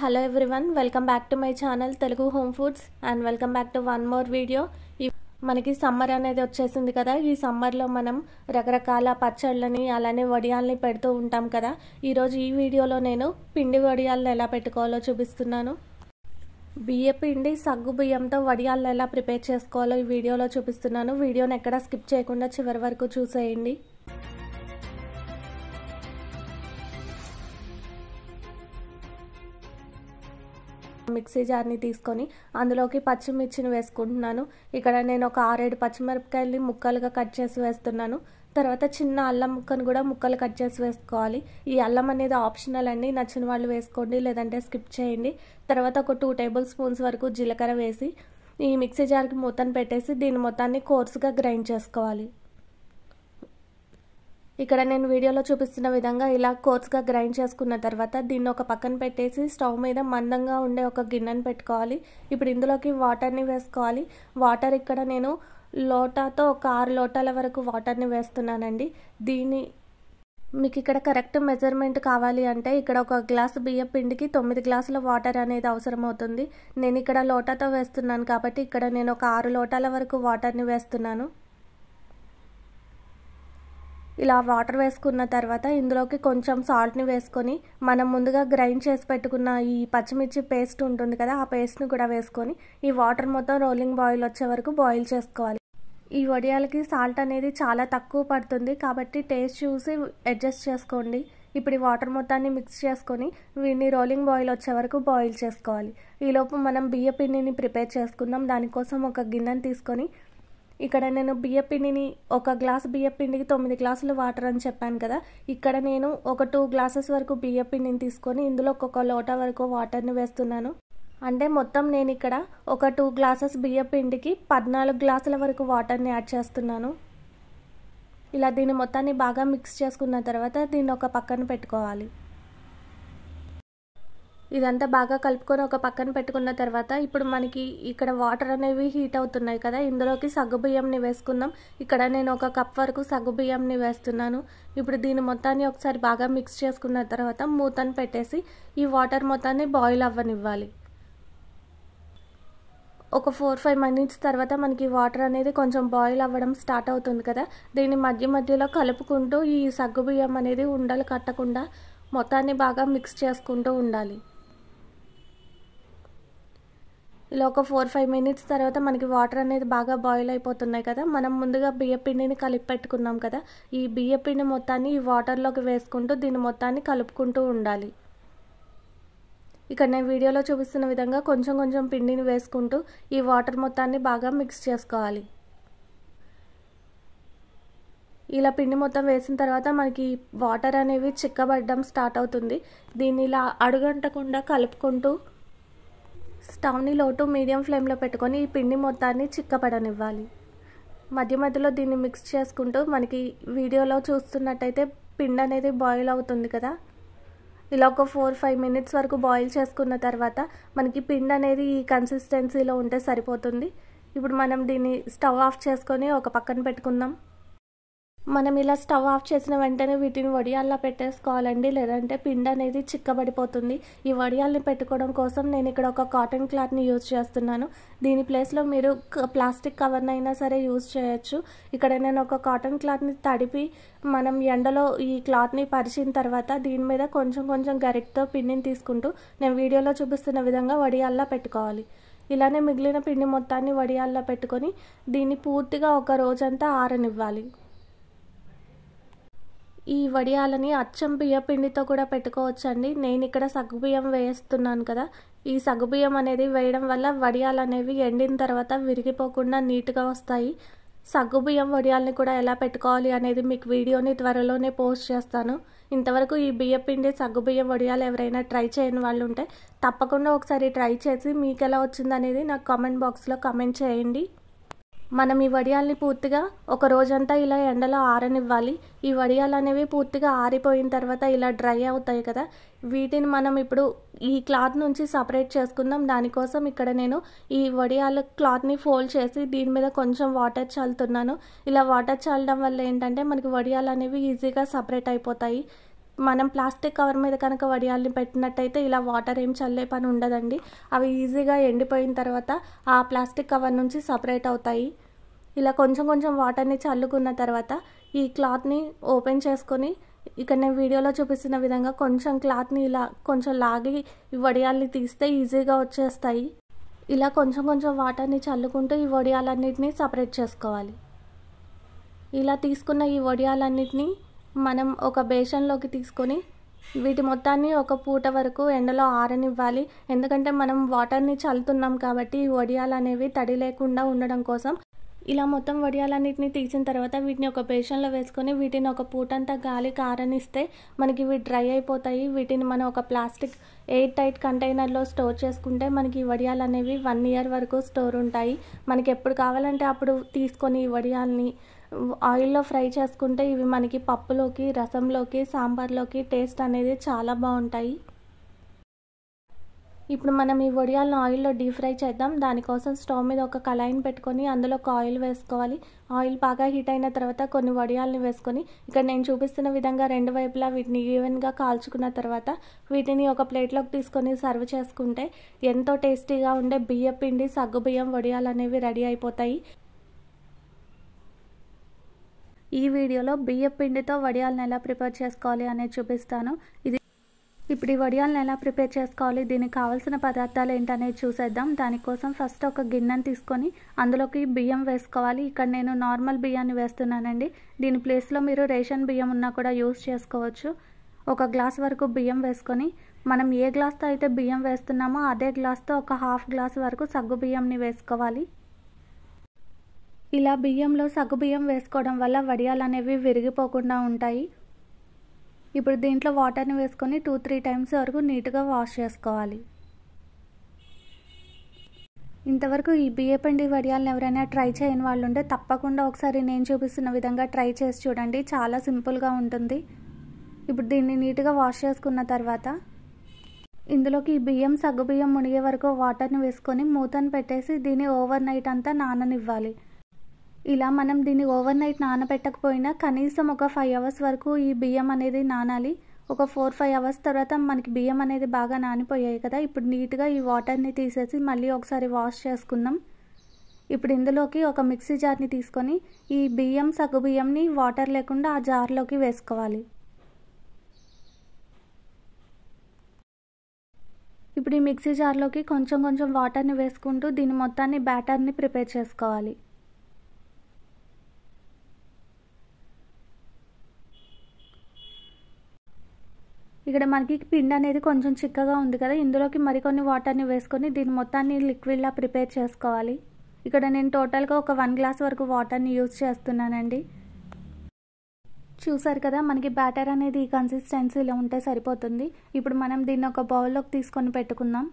Hello everyone welcome back to my channel Telugu home foods and welcome back to one more video మనకి summer అనేది వచ్చేసింది కదా. ఈ సమ్మర్లో మనం రకరకాల పచ్చళ్ళని అలానే వడియాల్ని పెడుతూ ఉంటాం కదా. ఈరోజు ఈ వీడియోలో నేను పిండి వడియాలను ఎలా పెట్టుకోవాలో చూపిస్తున్నాను. బియ్య పిండి సగ్గు బియ్యంతో వడియాలను ఎలా ప్రిపేర్ చేసుకోవాలో ఈ వీడియోలో చూపిస్తున్నాను. వీడియోని ఎక్కడ స్కిప్ చేయకుండా చివరి వరకు చూసేయండి. మిక్సీ జార్ని తీసుకొని అందులోకి పచ్చిమిర్చిని వేసుకుంటున్నాను. ఇక్కడ నేను ఒక ఆరేడు పచ్చిమిరపకాయలని ముక్కలుగా కట్ చేసి వేస్తున్నాను. తర్వాత చిన్న అల్లం ముక్కను కూడా ముక్కలు కట్ చేసి వేసుకోవాలి. ఈ అల్లం అనేది ఆప్షనల్ అండి. నచ్చిన వాళ్ళు వేసుకోండి లేదంటే స్కిప్ చేయండి. తర్వాత ఒక టూ టేబుల్ స్పూన్స్ వరకు జీలకర్ర వేసి ఈ మిక్సీ జార్కి మూతను పెట్టేసి దీని మొత్తాన్ని కోర్సుగా గ్రైండ్ చేసుకోవాలి. ఇక్కడ నేను వీడియోలో చూపిస్తున్న విధంగా ఇలా కోర్స్గా గ్రైండ్ చేసుకున్న తర్వాత దీన్ని ఒక పక్కన పెట్టేసి స్టవ్ మీద మందంగా ఉండే ఒక గిన్నెను పెట్టుకోవాలి. ఇప్పుడు ఇందులోకి వాటర్ని వేసుకోవాలి. వాటర్ ఇక్కడ నేను లోటాతో ఒక ఆరు లోటాల వరకు వాటర్ని వేస్తున్నానండి. దీన్ని మీకు ఇక్కడ కరెక్ట్ మెజర్మెంట్ కావాలి అంటే ఇక్కడ ఒక గ్లాసు బియ్య పిండికి తొమ్మిది గ్లాసుల వాటర్ అనేది అవసరం అవుతుంది నేను ఇక్కడ లోటాతో వేస్తున్నాను కాబట్టి ఇక్కడ నేను ఒక ఆరు లోటాల వరకు వాటర్ని వేస్తున్నాను. ఇలా వాటర్ వేసుకున్న తర్వాత ఇందులోకి కొంచెం సాల్ట్ని వేసుకొని మనం ముందుగా గ్రైండ్ చేసి పెట్టుకున్న ఈ పచ్చిమిర్చి పేస్ట్ ఉంటుంది కదా ఆ పేస్ట్ని కూడా వేసుకొని ఈ వాటర్ మొత్తం రోలింగ్ బాయిల్ వచ్చే వరకు బాయిల్ చేసుకోవాలి. ఈ వడియాలకి సాల్ట్ అనేది చాలా తక్కువ పడుతుంది కాబట్టి టేస్ట్ చూసి అడ్జస్ట్ చేసుకోండి. ఇప్పుడు ఈ వాటర్ మొత్తాన్ని మిక్స్ చేసుకొని వీటిని రోలింగ్ బాయిల్ వచ్చే వరకు బాయిల్ చేసుకోవాలి. ఈలోపు మనం బియ్య పిండిని ప్రిపేర్ చేసుకుందాం. దానికోసం ఒక గిన్నెని తీసుకొని ఇక్కడ నేను బియ్య పిండిని ఒక గ్లాస్ బియ్య పిండికి తొమ్మిది గ్లాసులు వాటర్ అని చెప్పాను కదా. ఇక్కడ నేను ఒక టూ గ్లాసెస్ వరకు బియ్య పిండిని తీసుకొని ఇందులో ఒక్కొక్క లోటా వరకు వాటర్ని వేస్తున్నాను. అంటే మొత్తం నేను ఇక్కడ ఒక టూ గ్లాసెస్ బియ్య పిండికి పద్నాలుగు గ్లాసుల వరకు వాటర్ని యాడ్ చేస్తున్నాను. ఇలా దీన్ని మొత్తాన్ని బాగా మిక్స్ చేసుకున్న తర్వాత దీన్ని ఒక పక్కన పెట్టుకోవాలి. ఇదంతా బాగా కలుపుకొని ఒక పక్కన పెట్టుకున్న తర్వాత ఇప్పుడు మనకి ఇక్కడ వాటర్ అనేవి హీట్ అవుతున్నాయి కదా. ఇందులోకి సగ్గుబియ్యంని వేసుకుందాం. ఇక్కడ నేను ఒక కప్ వరకు సగ్గుబియ్యంని వేస్తున్నాను. ఇప్పుడు దీని మొత్తాన్ని ఒకసారి బాగా మిక్స్ చేసుకున్న తర్వాత మూతను పెట్టేసి ఈ వాటర్ మొత్తాన్ని బాయిల్ అవ్వనివ్వాలి. ఒక ఫోర్ ఫైవ్ మినిట్స్ తర్వాత మనకి వాటర్ అనేది కొంచెం బాయిల్ అవ్వడం స్టార్ట్ అవుతుంది కదా. దీన్ని మధ్య మధ్యలో కలుపుకుంటూ ఈ సగ్గుబియ్యం అనేది ఉండలు కట్టకుండా మొత్తాన్ని బాగా మిక్స్ చేసుకుంటూ ఉండాలి. ఇలా ఒక ఫోర్ ఫైవ్ మినిట్స్ తర్వాత మనకి వాటర్ అనేది బాగా బాయిల్ అయిపోతున్నాయి కదా మనం ముందుగా బియ్యపిండిని కలిపి పెట్టుకున్నాం కదా ఈ బియ్యపిండి మొత్తాన్ని ఈ వాటర్లోకి వేసుకుంటూ దీని మొత్తాన్ని కలుపుకుంటూ ఉండాలి. ఇక్కడ నేను వీడియోలో చూపిస్తున్న విధంగా కొంచెం కొంచెం పిండిని వేసుకుంటూ ఈ వాటర్ మొత్తాన్ని బాగా మిక్స్ చేసుకోవాలి. ఇలా పిండి మొత్తం వేసిన తర్వాత మనకి వాటర్ అనేవి చిక్కబడడం స్టార్ట్ అవుతుంది. దీన్ని ఇలా అడుగంటకుండా కలుపుకుంటూ స్టవ్ని లోటు మీడియం ఫ్లేమ్లో పెట్టుకొని ఈ పిండి మొత్తాన్ని చిక్కపడనివ్వాలి. మధ్య మధ్యలో దీన్ని మిక్స్ చేసుకుంటూ మనకి వీడియోలో చూస్తున్నట్టయితే పిండి అనేది బాయిల్ అవుతుంది కదా. ఇలా ఒక ఫోర్ ఫైవ్ మినిట్స్ వరకు బాయిల్ చేసుకున్న తర్వాత మనకి పిండి అనేది ఈ కన్సిస్టెన్సీలో ఉంటే సరిపోతుంది. ఇప్పుడు మనం దీన్ని స్టవ్ ఆఫ్ చేసుకొని ఒక పక్కన పెట్టుకుందాం. మనం ఇలా స్టవ్ ఆఫ్ చేసిన వెంటనే వీటిని వడియాల్లో పెట్టేసుకోవాలండి లేదంటే పిండి అనేది చిక్కబడిపోతుంది. ఈ వడియాల్ని పెట్టుకోవడం కోసం నేను ఇక్కడ ఒక కాటన్ క్లాత్ని యూజ్ చేస్తున్నాను. దీని ప్లేస్లో మీరు ప్లాస్టిక్ కవర్ని అయినా సరే యూజ్ చేయొచ్చు. ఇక్కడ నేను ఒక కాటన్ క్లాత్ని తడిపి మనం ఎండలో ఈ క్లాత్ని పరిచిన తర్వాత దీని మీద కొంచెం కొంచెం గరిటతో పిండిని తీసుకుంటూ నేను వీడియోలో చూపిస్తున్న విధంగా వడియాల్లో పెట్టుకోవాలి. ఇలానే మిగిలిన పిండి మొత్తాన్ని వడియాల్లో పెట్టుకొని దీన్ని పూర్తిగా ఒక రోజంతా ఆరనివ్వాలి. ఈ వడియాలని అచ్చం బియ్య పిండితో కూడా పెట్టుకోవచ్చండి. నేను ఇక్కడ సగ్గుబియ్యం వేస్తున్నాను కదా. ఈ సగ్గుబియ్యం అనేది వేయడం వల్ల వడియాలు అనేవి ఎండిన తర్వాత విరిగిపోకుండా నీట్గా వస్తాయి. సగ్గుబియ్యం వడియాలని కూడా ఎలా పెట్టుకోవాలి అనేది మీకు వీడియోని త్వరలోనే పోస్ట్ చేస్తాను. ఇంతవరకు ఈ బియ్య పిండి సగ్గుబియ్యం వడియాలు ఎవరైనా ట్రై చేయని వాళ్ళు ఉంటే తప్పకుండా ఒకసారి ట్రై చేసి మీకు ఎలా వచ్చిందనేది నాకు కామెంట్ బాక్స్లో కామెంట్ చేయండి. మనం ఈ వడియాల్ని పూర్తిగా ఒక రోజంతా ఇలా ఎండలో ఆరనివ్వాలి. ఈ వడియాలు అనేవి పూర్తిగా ఆరిపోయిన తర్వాత ఇలా డ్రై అవుతాయి కదా. వీటిని మనం ఇప్పుడు ఈ క్లాత్ నుంచి సపరేట్ చేసుకుందాం. దానికోసం ఇక్కడ నేను ఈ వడియాల క్లాత్ని ఫోల్డ్ చేసి దీని మీద కొంచెం వాటర్ చల్లుతున్నాను. ఇలా వాటర్ చల్లడం వల్ల ఏంటంటే మనకి వడియాలు అనేవి ఈజీగా సపరేట్ అయిపోతాయి. మనం ప్లాస్టిక్ కవర్ మీద కనుక వడియాల్ని పెట్టినట్టయితే ఇలా వాటర్ ఏం చల్లే పని ఉండదండి. అవి ఈజీగా ఎండిపోయిన తర్వాత ఆ ప్లాస్టిక్ కవర్ నుంచి సపరేట్ అవుతాయి. ఇలా కొంచెం కొంచెం వాటర్ని చల్లుకున్న తర్వాత ఈ క్లాత్ని ఓపెన్ చేసుకొని ఇక్కడ నేను వీడియోలో చూపిస్తున్న విధంగా కొంచెం క్లాత్ని ఇలా కొంచెం లాగి వడియాల్ని తీస్తే ఈజీగా వచ్చేస్తాయి. ఇలా కొంచెం కొంచెం వాటర్ని చల్లుకుంటూ ఈ వడియాలన్నిటిని సపరేట్ చేసుకోవాలి. ఇలా తీసుకున్న ఈ వడియాలన్నిటిని మనం ఒక బేషన్లోకి తీసుకొని వీటి మొత్తాన్ని ఒక పూట వరకు ఎండలో ఆరనివ్వాలి. ఎందుకంటే మనం వాటర్ని చల్లుతున్నాం కాబట్టి ఈ వడియాలు అనేవి తడి లేకుండా ఉండడం కోసం. ఇలా మొత్తం వడియాలన్నిటిని తీసిన తర్వాత వీటిని ఒక బేషన్లో వేసుకొని వీటిని ఒక పూటంతా గాలి కారనిస్తే మనకి ఇవి డ్రై అయిపోతాయి. వీటిని మనం ఒక ప్లాస్టిక్ ఎయిర్ టైట్ కంటైనర్లో స్టోర్ చేసుకుంటే మనకి ఈ వడియాలు అనేవి వన్ ఇయర్ వరకు స్టోర్ ఉంటాయి. మనకి ఎప్పుడు కావాలంటే అప్పుడు తీసుకొని ఈ వడియాల్ని ఆయిల్లో ఫ్రై చేసుకుంటే ఇవి మనకి పప్పులోకి రసంలోకి సాంబార్లోకి టేస్ట్ అనేది చాలా బాగుంటాయి. ఇప్పుడు మనం ఈ వడియాలను ఆయిల్లో డీప్ ఫ్రై చేద్దాం. దానికోసం స్టవ్ మీద ఒక కళాయిని పెట్టుకొని అందులో ఒక ఆయిల్ వేసుకోవాలి. ఆయిల్ బాగా హీట్ అయిన తర్వాత కొన్ని వడియాలని వేసుకొని ఇక్కడ నేను చూపిస్తున్న విధంగా రెండు వైపులా వీటిని ఈవెన్గా కాల్చుకున్న తర్వాత వీటిని ఒక ప్లేట్లోకి తీసుకొని సర్వ్ చేసుకుంటే ఎంతో టేస్టీగా ఉండే బియ్య పిండి సగ్గు బియ్యం వడియాలు అనేవి రెడీ అయిపోతాయి. ఈ వీడియోలో బియ్య పిండితో వడియాలను ఎలా ప్రిపేర్ చేసుకోవాలి అనేది చూపిస్తాను. ఇది ఇప్పుడు ఈ వడియాలను ఎలా ప్రిపేర్ చేసుకోవాలి దీనికి కావాల్సిన పదార్థాలు ఏంటనేది చూసేద్దాం. దానికోసం ఫస్ట్ ఒక గిన్నెను తీసుకొని అందులోకి బియ్యం వేసుకోవాలి. ఇక్కడ నేను నార్మల్ బియ్యాన్ని వేస్తున్నానండి. దీని ప్లేస్లో మీరు రేషన్ బియ్యం ఉన్నా కూడా యూస్ చేసుకోవచ్చు. ఒక గ్లాస్ వరకు బియ్యం వేసుకొని మనం ఏ గ్లాస్తో అయితే బియ్యం వేస్తున్నామో అదే గ్లాస్తో ఒక హాఫ్ గ్లాస్ వరకు సగ్గు బియ్యంని వేసుకోవాలి. ఇలా బియ్యంలో సగ్గు బియ్యం వేసుకోవడం వల్ల వడియాలు అనేవి విరిగిపోకుండా ఉంటాయి. ఇప్పుడు దీంట్లో వాటర్ని వేసుకొని టూ త్రీ టైమ్స్ వరకు నీట్గా వాష్ చేసుకోవాలి. ఇంతవరకు ఈ బియ్యపిండి వడియాలను ఎవరైనా ట్రై చేయని వాళ్ళు ఉంటే తప్పకుండా ఒకసారి నేను చూపిస్తున్న విధంగా ట్రై చేసి చూడండి. చాలా సింపుల్గా ఉంటుంది. ఇప్పుడు దీన్ని నీట్గా వాష్ చేసుకున్న తర్వాత ఇందులోకి ఈ బియ్యం సగ్గు బియ్యం మునిగే వరకు వాటర్ని వేసుకొని మూతను పెట్టేసి దీన్ని ఓవర్ నైట్ అంతా నాననివ్వాలి. ఇలా మనం దీన్ని ఓవర్ నైట్ నానబెట్టకపోయినా కనీసం ఒక ఫైవ్ అవర్స్ వరకు ఈ బియ్యం అనేది నానాలి. ఒక ఫోర్ ఫైవ్ అవర్స్ తర్వాత మనకి బియ్యం అనేది బాగా నానిపోయాయి కదా. ఇప్పుడు నీట్గా ఈ వాటర్ని తీసేసి మళ్ళీ ఒకసారి వాష్ చేసుకుందాం. ఇప్పుడు ఇందులోకి ఒక మిక్సీ జార్ని తీసుకొని ఈ బియ్యం సగ్గు బియ్యంని వాటర్ లేకుండా ఆ జార్లోకి వేసుకోవాలి. ఇప్పుడు ఈ మిక్సీ జార్లోకి కొంచెం కొంచెం వాటర్ని వేసుకుంటూ దీని మొత్తాన్ని బ్యాటర్ని ప్రిపేర్ చేసుకోవాలి. ఇక్కడ మనకి పిండి అనేది కొంచెం చిక్కగా ఉంది కదా. ఇందులోకి మరికొన్ని వాటర్ని వేసుకొని దీని మొత్తాన్ని లిక్విడ్లా ప్రిపేర్ చేసుకోవాలి. ఇక్కడ నేను టోటల్గా ఒక వన్ గ్లాస్ వరకు వాటర్ని యూజ్ చేస్తున్నానండి. చూసారు కదా మనకి బ్యాటర్ అనేది ఈ కన్సిస్టెన్సీలో ఉంటే సరిపోతుంది. ఇప్పుడు మనం దీన్ని ఒక బౌల్లోకి తీసుకొని పెట్టుకుందాం.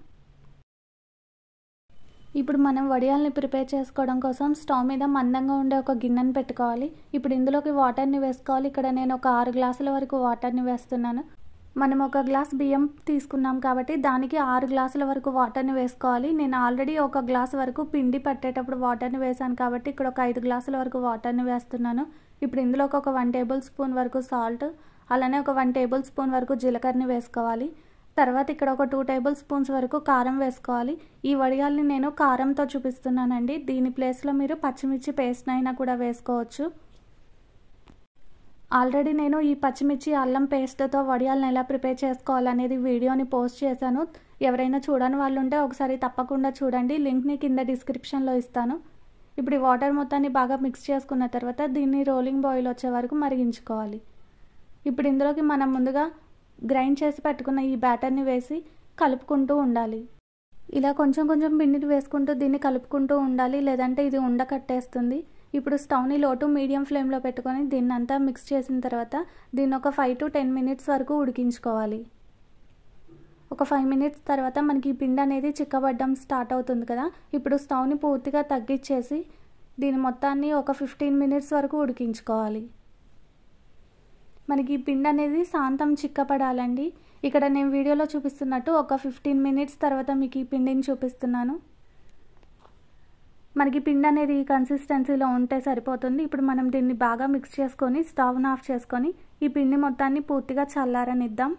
ఇప్పుడు మనం వడియాల్ని ప్రిపేర్ చేసుకోవడం కోసం స్టవ్ మీద మందంగా ఉండే ఒక గిన్నెను పెట్టుకోవాలి. ఇప్పుడు ఇందులోకి వాటర్ని వేసుకోవాలి. ఇక్కడ నేను ఒక ఆరు గ్లాసుల వరకు వాటర్ని వేస్తున్నాను. మనం ఒక గ్లాస్ బియ్యం తీసుకున్నాం కాబట్టి దానికి ఆరు గ్లాసుల వరకు వాటర్ని వేసుకోవాలి. నేను ఆల్రెడీ ఒక గ్లాస్ వరకు పిండి పట్టేటప్పుడు వాటర్ని వేసాను కాబట్టి ఇక్కడ ఒక ఐదు గ్లాసుల వరకు వాటర్ని వేస్తున్నాను. ఇప్పుడు ఇందులోకి ఒక వన్ టేబుల్ స్పూన్ వరకు సాల్ట్ అలానే ఒక వన్ టేబుల్ స్పూన్ వరకు జీలకర్రని వేసుకోవాలి. తర్వాత ఇక్కడ ఒక టూ టేబుల్ స్పూన్స్ వరకు కారం వేసుకోవాలి. ఈ వడియాల్ని నేను కారంతో చూపిస్తున్నానండి. దీని ప్లేస్లో మీరు పచ్చిమిర్చి పేస్ట్ అయినా కూడా వేసుకోవచ్చు. ఆల్రెడీ నేను ఈ పచ్చిమిర్చి అల్లం పేస్ట్తో వడియాలను ఎలా ప్రిపేర్ చేసుకోవాలనేది వీడియోని పోస్ట్ చేశాను. ఎవరైనా చూడని వాళ్ళు ఉంటే ఒకసారి తప్పకుండా చూడండి. లింక్ని కింద డిస్క్రిప్షన్లో ఇస్తాను. ఇప్పుడు ఈ వాటర్ మొత్తాన్ని బాగా మిక్స్ చేసుకున్న తర్వాత దీన్ని రోలింగ్ బాయిల్ వచ్చే వరకు మరిగించుకోవాలి. ఇప్పుడు ఇందులోకి మనం ముందుగా గ్రైండ్ చేసి పెట్టుకున్న ఈ బ్యాటర్ని వేసి కలుపుకుంటూ ఉండాలి. ఇలా కొంచెం కొంచెం పిండిని వేసుకుంటూ దీన్ని కలుపుకుంటూ ఉండాలి. లేదంటే ఇది ఉండ కట్టేస్తుంది. ఇప్పుడు స్టవ్ని లోటు మీడియం ఫ్లేమ్లో పెట్టుకొని దీన్నంతా మిక్స్ చేసిన తర్వాత దీన్ని ఒక ఫైవ్ టు టెన్ మినిట్స్ వరకు ఉడికించుకోవాలి. ఒక ఫైవ్ మినిట్స్ తర్వాత మనకి ఈ పిండి అనేది చిక్కబడ్డం స్టార్ట్ అవుతుంది కదా. ఇప్పుడు స్టవ్ని పూర్తిగా తగ్గించేసి దీని మొత్తాన్ని ఒక ఫిఫ్టీన్ మినిట్స్ వరకు ఉడికించుకోవాలి. మనకి ఈ పిండి అనేది శాంతం చిక్కపడాలండి. ఇక్కడ నేను వీడియోలో చూపిస్తున్నట్టు ఒక ఫిఫ్టీన్ మినిట్స్ తర్వాత మీకు ఈ పిండిని చూపిస్తున్నాను. మనకి పిండి అనేది ఈ కన్సిస్టెన్సీలో ఉంటే సరిపోతుంది. ఇప్పుడు మనం దీన్ని బాగా మిక్స్ చేసుకొని స్టవ్ను ఆఫ్ చేసుకొని ఈ పిండి మొత్తాన్ని పూర్తిగా చల్లారనిద్దాం.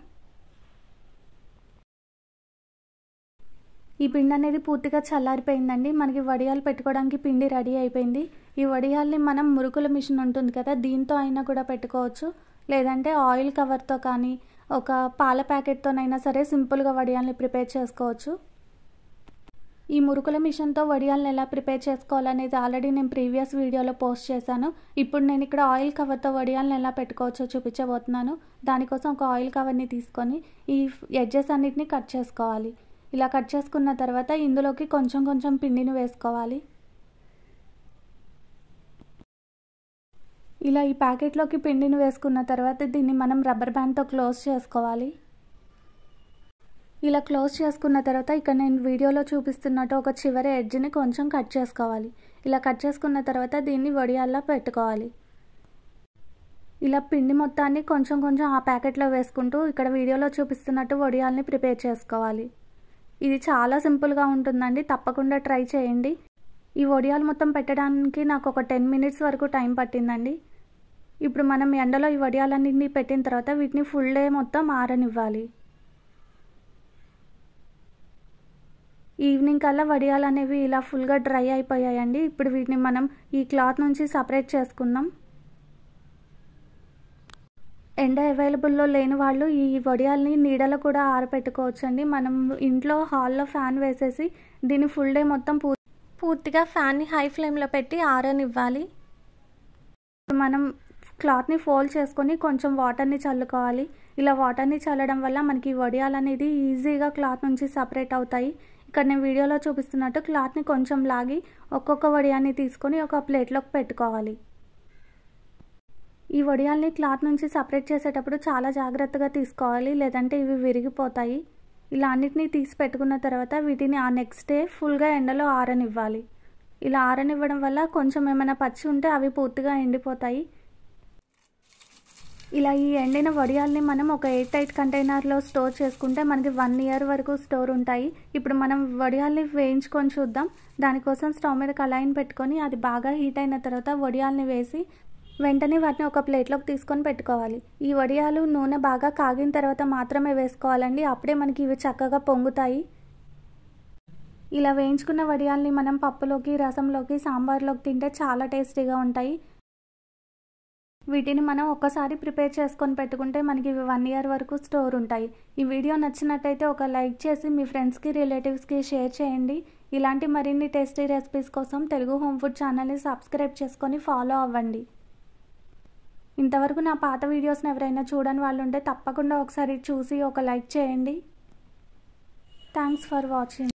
ఈ పిండి అనేది పూర్తిగా చల్లారిపోయిందండి. మనకి వడియాలు పెట్టుకోవడానికి పిండి రెడీ అయిపోయింది. ఈ వడియాల్ని మనం మురుకుల మిషన్ ఉంటుంది కదా దీంతో అయినా కూడా పెట్టుకోవచ్చు. లేదంటే ఆయిల్ కవర్తో కానీ ఒక పాల ప్యాకెట్తోనైనా సరే సింపుల్గా వడియాల్ని ప్రిపేర్ చేసుకోవచ్చు. ఈ మురుకుల మిషన్తో వడియాలను ఎలా ప్రిపేర్ చేసుకోవాలనేది ఆల్రెడీ నేను ప్రీవియస్ వీడియోలో పోస్ట్ చేశాను. ఇప్పుడు నేను ఇక్కడ ఆయిల్ కవర్తో వడియాలను ఎలా పెట్టుకోవచ్చో చూపించబోతున్నాను. దానికోసం ఒక ఆయిల్ కవర్ని తీసుకొని ఈ ఎడ్జెస్ అన్నిటిని కట్ చేసుకోవాలి. ఇలా కట్ చేసుకున్న తర్వాత ఇందులోకి కొంచెం కొంచెం పిండిని వేసుకోవాలి. ఇలా ఈ ప్యాకెట్లోకి పిండిని వేసుకున్న తర్వాత దీన్ని మనం రబ్బర్ బ్యాండ్తో క్లోజ్ చేసుకోవాలి. ఇలా క్లోజ్ చేసుకున్న తర్వాత ఇక్కడ నేను వీడియోలో చూపిస్తున్నట్టు ఒక చివరి ఎడ్జ్ని కొంచెం కట్ చేసుకోవాలి. ఇలా కట్ చేసుకున్న తర్వాత దీన్ని వడియాల్లో పెట్టుకోవాలి. ఇలా పిండి మొత్తాన్ని కొంచెం కొంచెం ఆ ప్యాకెట్లో వేసుకుంటూ ఇక్కడ వీడియోలో చూపిస్తున్నట్టు వడియాల్ని ప్రిపేర్ చేసుకోవాలి. ఇది చాలా సింపుల్గా ఉంటుందండి. తప్పకుండా ట్రై చేయండి. ఈ వడియాలు మొత్తం పెట్టడానికి నాకు ఒక టెన్ మినిట్స్ వరకు టైం పట్టిందండి. ఇప్పుడు మనం ఎండలో ఈ వడియాలన్నింటినీ పెట్టిన తర్వాత వీటిని ఫుల్ డే మొత్తం ఆరనివ్వాలి. ఈవినింగ్ కల్లా వడియాలు అనేవి ఇలా ఫుల్గా డ్రై అయిపోయాయండి. ఇప్పుడు వీటిని మనం ఈ క్లాత్ నుంచి సపరేట్ చేసుకుందాం. ఎండ అవైలబుల్లో లేని వాళ్ళు ఈ వడియాల్ని నీడలో కూడా ఆరపెట్టుకోవచ్చండి. మనం ఇంట్లో హాల్లో ఫ్యాన్ వేసేసి దీన్ని ఫుల్ డే మొత్తం పూర్తిగా ఫ్యాన్ని హై ఫ్లేమ్లో పెట్టి ఆరనివ్వాలి. మనం క్లాత్ని ఫోల్డ్ చేసుకొని కొంచెం వాటర్ని చల్లుకోవాలి. ఇలా వాటర్ని చల్లడం వల్ల మనకి వడియాలు అనేది ఈజీగా క్లాత్ నుంచి సపరేట్ అవుతాయి. ఇక్కడ నేను వీడియోలో చూపిస్తున్నట్టు క్లాత్ని కొంచెం లాగి ఒక్కొక్క వడియాన్ని తీసుకొని ఒక ప్లేట్లోకి పెట్టుకోవాలి. ఈ వడియాల్ని క్లాత్ నుంచి సపరేట్ చేసేటప్పుడు చాలా జాగ్రత్తగా తీసుకోవాలి లేదంటే ఇవి విరిగిపోతాయి. ఇలా అన్నిటినీ తీసి పెట్టుకున్న తర్వాత వీటిని ఆ నెక్స్ట్ డే ఫుల్గా ఎండలో ఆరనివ్వాలి. ఇలా ఆరనివ్వడం వల్ల కొంచెం ఏమైనా పచ్చి ఉంటే అవి పూర్తిగా ఎండిపోతాయి. ఇలా ఈ ఎండిన వడియాల్ని మనం ఒక ఎయిట్ ఎయిట్ కంటైనర్లో స్టోర్ చేసుకుంటే మనకి వన్ ఇయర్ వరకు స్టోర్ ఉంటాయి. ఇప్పుడు మనం వడియాల్ని వేయించుకొని చూద్దాం. దానికోసం స్టవ్ మీద కళాయిని పెట్టుకొని అది బాగా హీట్ అయిన తర్వాత వడియాల్ని వేసి వెంటనే వాటిని ఒక ప్లేట్లోకి తీసుకొని పెట్టుకోవాలి. ఈ వడియాలు నూనె బాగా కాగిన తర్వాత మాత్రమే వేసుకోవాలండి. అప్పుడే మనకి ఇవి చక్కగా పొంగుతాయి. ఇలా వేయించుకున్న వడియాల్ని మనం పప్పులోకి రసంలోకి సాంబార్లోకి తింటే చాలా టేస్టీగా ఉంటాయి. వీటిని మనం ఒక్కసారి ప్రిపేర్ చేసుకొని పెట్టుకుంటే మనకి ఇవి వన్ ఇయర్ వరకు స్టోర్ ఉంటాయి. ఈ వీడియో నచ్చినట్టయితే ఒక లైక్ చేసి మీ ఫ్రెండ్స్కి రిలేటివ్స్కి షేర్ చేయండి. ఇలాంటి మరిన్ని టేస్టీ రెసిపీస్ కోసం తెలుగు హోమ్ ఫుడ్ ఛానల్ని సబ్స్క్రైబ్ చేసుకొని ఫాలో అవ్వండి. ఇంతవరకు నా పాత వీడియోస్ని ఎవరైనా చూడని వాళ్ళు ఉంటే తప్పకుండా ఒకసారి చూసి ఒక లైక్ చేయండి. Thanks for watching